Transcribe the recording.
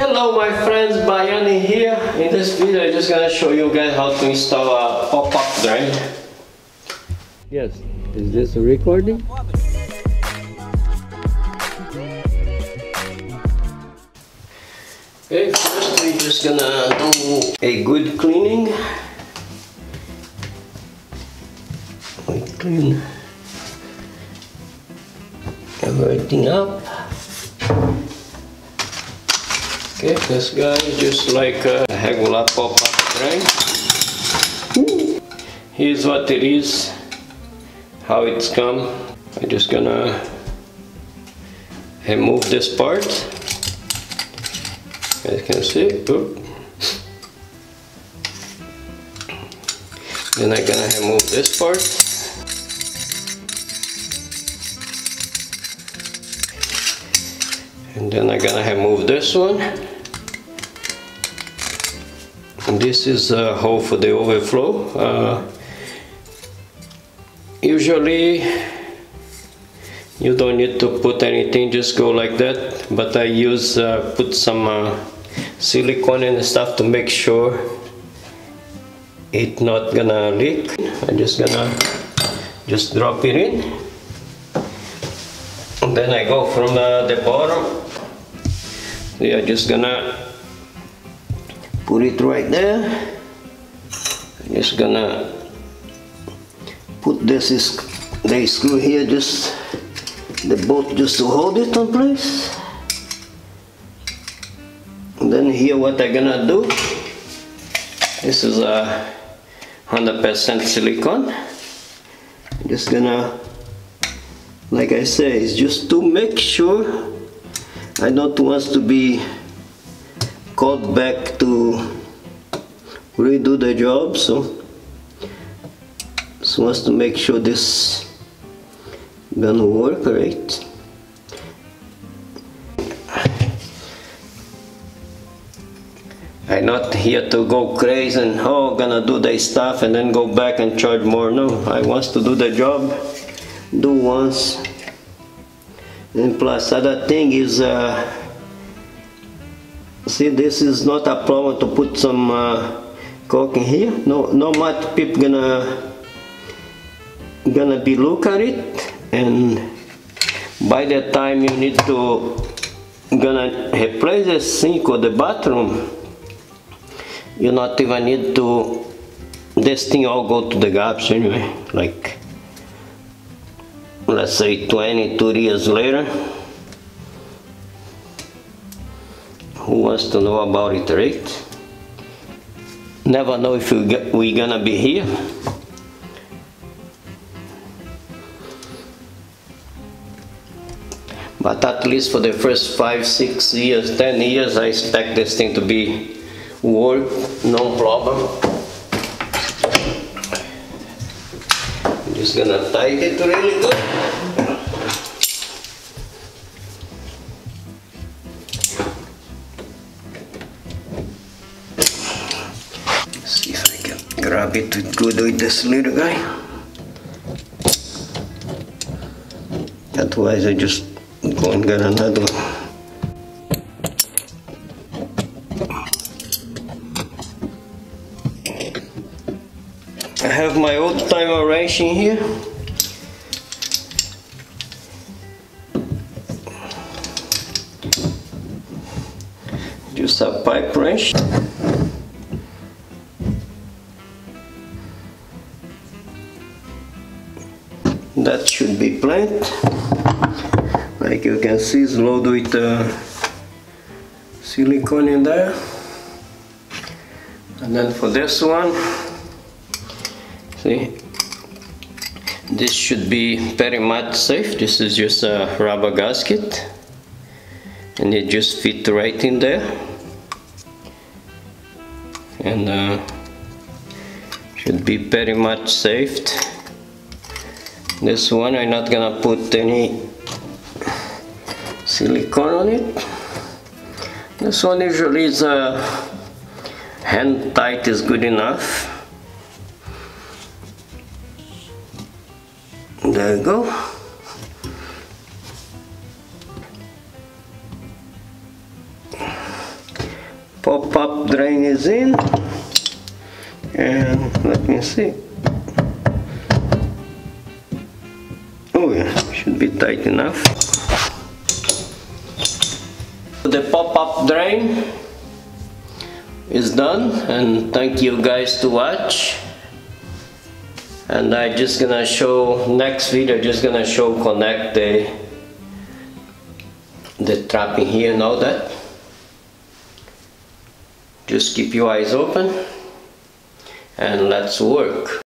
Hello my friends, Bahiano here. In this video I'm just gonna show you guys how to install a pop-up drain. Yes, is this a recording? Okay, first we're just gonna do a good cleaning. We clean everything up. Okay, this guy is just like a regular pop-up drain. Here's what it is, how it's come. I'm just gonna remove this part. As you can see, oop. Then I'm gonna remove this part. And then I'm gonna remove this one. This is a hole for the overflow. Uh, usually you don't need to put anything just go like that. But I use uh, put some uh, silicone and stuff to make sure it not gonna leak. I'm just gonna just drop it in. And then I go from uh, the bottom. Are just gonna put it right there. I'm just gonna put this is the screw here just the bolt just to hold it in place. And then here what I'm gonna do this is a 100% silicone. Just gonna like I say it's just to make sure I don't want to be called back to redo the job so so wants to make sure this gonna work right? I'm not here to go crazy and oh gonna do the stuff and then go back and charge more. No I wants to do the job do once. And plus other thing is uh, see this is not a problem to put some uh, caulk in here. No no much people gonna gonna be look at it. And by the time you need to gonna replace the sink or the bathroom. You not even need to this thing all go to the gaps anyway. Like let's say 20 30 years later who wants to know about it right? Never know if we get, we gonna be here. But at least for the first five six years ten years I expect this thing to be work no problem. I'm just gonna tight it really good grab it good with this little guy otherwise I just go and get another one I have my old timer wrench in here. Just a pipe wrench be plant. Like you can see it's loaded with uh, silicone in there. And then for this one see this should be very much safe. This is just a rubber gasket. And it just fit right in there. And uh, should be very much safe this one I'm not gonna put any silicone on it. This one usually is a hand tight is good enough. There you go. Pop-up drain is in. And let me see be tight enough. The pop-up drain is done and thank you guys to watch. And I just gonna show next video just gonna show connect the the trapping here now that? Just keep your eyes open and let's work